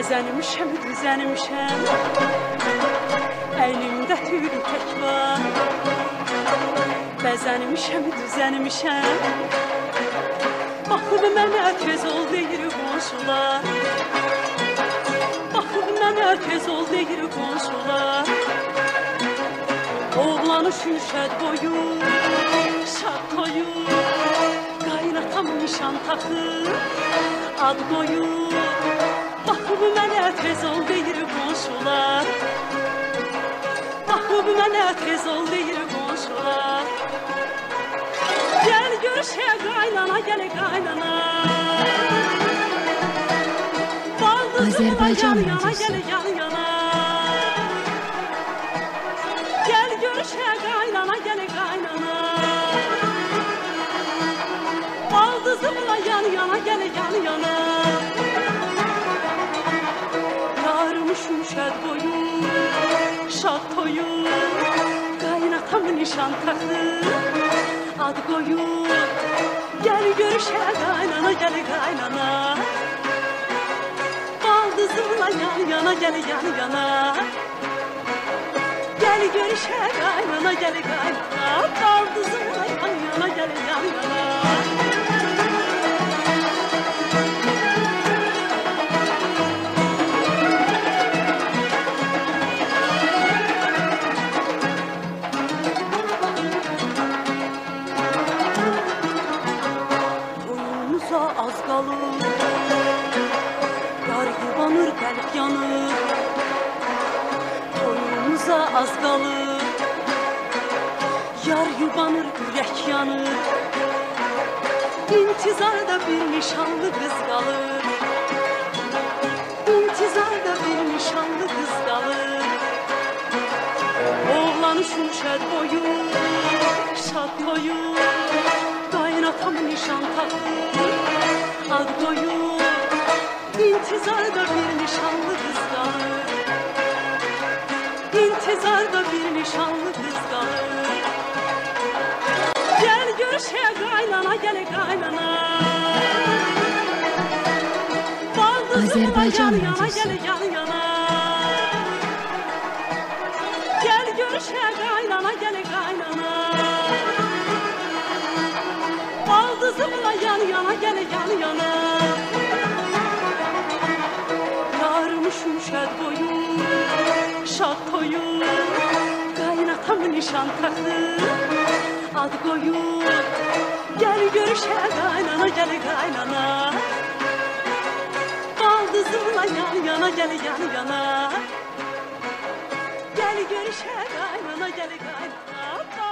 Bəzənmişəm, düzənmişəm Əynimdə pək var Bəzənmişəm, düzənmişəm Baxıb mənə tez ol deyir qonşular. Baxıb mənə tez ol deyir qonşular. Oğlanı şüşət boyu, şad toyu Qaynatam nişan taxır, ad qoyur Baxıb mənə tez ol deyir qonşular Baxıb mənə tez ol deyir qonşular Gəl görüşə qaynana, gəl qaynana Azərbaycan radiosu. gəl görüşe kaynana gel kaynana. Baldızımla yan yana gel yan yana Yarmış müşed boyu Şad toyu Kaynatam nişan takı Ad koyu Gel görüşe kaynana gel kaynana. Baldızımla yan yana gel yan yana. Gel görüşe kaynana gel kaynana Toyumuza az qalır Yar yuvanır, qəlb yanır Toyumuza az qalır Yar yubanır, ürək yanır İntizarda bir nişanlı qız qalır İntizarda bir nişanlı qız qalır Oğlan şuşər boyu, şad boyu Qaynatam nişan taxır, ad qoyur İntizarda bir nişanlı qız qalır İntizarda bir nişanlı kız kalır Gel görüşe kaynana gel kaynana Azerbaycan radyosu. Baldızımla yan yana gel yan yana. Yarmış müşed boyu Şad toyu Qaynatam nişan taxır Ad qoyur Gəl görüşə qaynana gəl qaynana. Baldızımla yan yana gəl yan yana. Gəl görüşə qaynana gəl qaynana